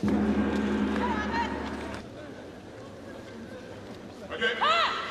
快点！快点！